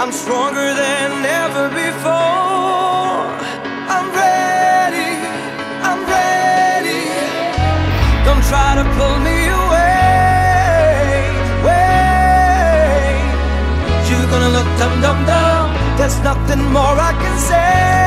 I'm stronger than ever before. I'm ready, I'm ready. Don't try to pull me away. Wait, you're gonna look dumb, dumb, dumb. There's nothing more I can say.